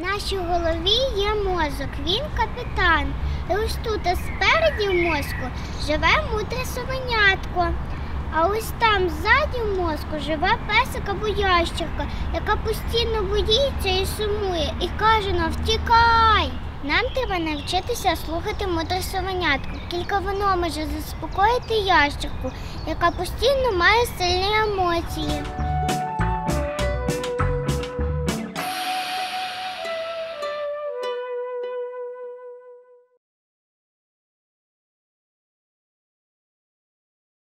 нашій голові є мозок, він капітан. І ось тут а спереді в мозку живе мудре совенятко. А ось там ззаді в мозку живе песик або ящерка, яка постійно боїться і сумує, і каже нам втікай. Нам треба навчитися слухати мудре совенятку. Тільки воно може заспокоїти ящерку, яка постійно має сильні емоції.